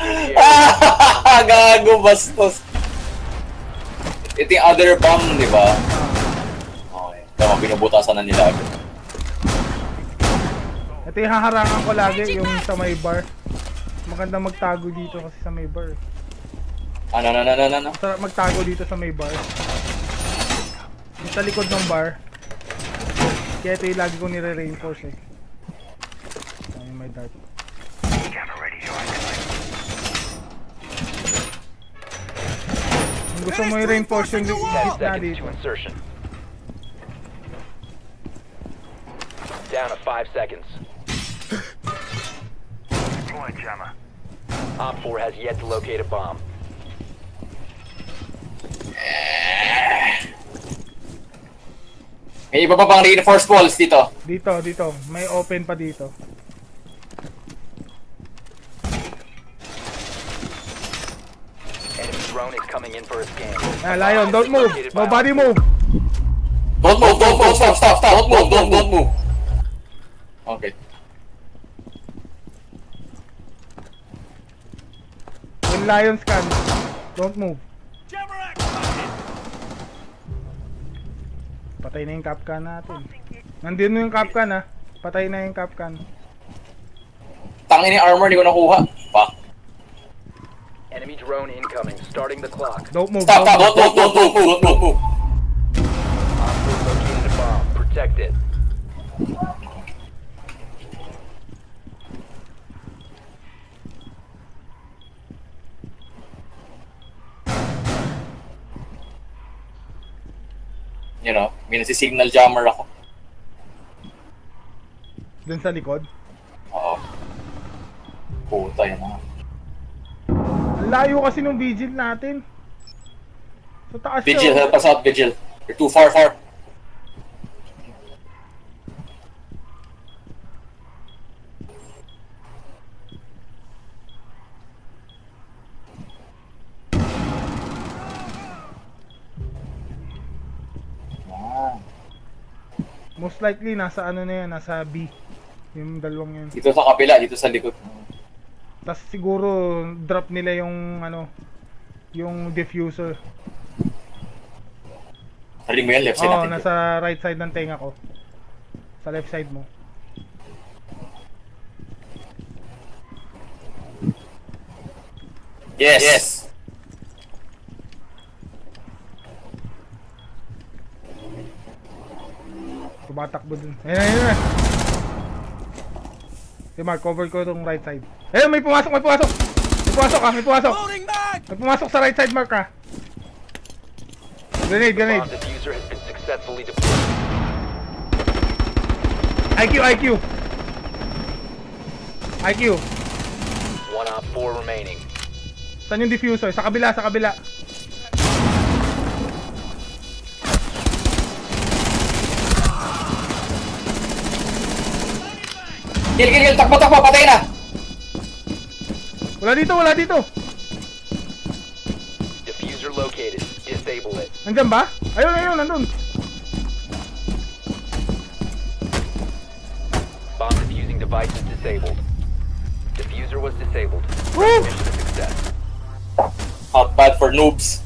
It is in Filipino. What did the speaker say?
Gago, bastos. Ito yung other bomb, di ba? Okay. Tama, binubutasan na nila agad. Ito yung haharangan ko lagi, yung sa may bar. Maganda magtago dito kasi sa may bar. Ano, ano, ano, ano, ano? Sarap magtago dito sa may bar. Yung sa likod ng bar. Kaya ito yung lagi ko nire-reinforce eh. Ayun may dart. Kung gusto mo i-reinforce yung yung 10 gitna seconds dito. to insertion. Down to 5 seconds. Op 4 has yet to locate a bomb. May iba pa bang reinforced walls dito? Dito, dito. May open pa dito. Drone is coming in for a scan. Ah, Lion, don't move. Nobody move. Don't move, don't move, stop, stop, stop. Don't move, don't, don't move. Okay. When Lion scan, don't move. Patay na yung capcan natin. Nandun yung capcan ha. Patay na yung capcan. Tangin yung armor, di ko nakuha. Fuck. Enemy drone incoming. Starting the clock. Don't move. Stop, Don't stop, move. don't, don't, don't, don't move, don't move. Op 4 located a bomb. Protect it. You know, may nasi-signal jammer ako. Dun sa likod. Oo. Puta yun ah. Layo kasi nung vigil natin. Sa taas Vigil, siya. help us out, Vigil. You're too far, far. Most likely nasa ano na yan, nasa B. Yung dalawang yun. Dito sa kapila, dito sa likod. Tapos siguro drop nila yung ano, yung diffuser. Saling mo yan, left side Oo, natin. nasa right side ng tenga ko. Sa left side mo. Yes. Yes. Tumatakbo dun. Ayun, ayun, ayun. Si Mark, cover ko itong right side. Ayun, may pumasok, may pumasok! May pumasok ah, may pumasok! May pumasok sa right side, Mark ah. Grenade, grenade. IQ, IQ! IQ! One Op 4 remaining. Saan yung diffuser? Sa kabila, sa kabila. Kill, kill, kill. Takbo, takbo. Patay na. Wala dito, wala dito! Diffuser located. Disable it. Nandyan ba? Ayun, ayun, nandun. Bomb diffusing device is disabled. Diffuser was disabled. Woo! Mission success. Not bad for noobs.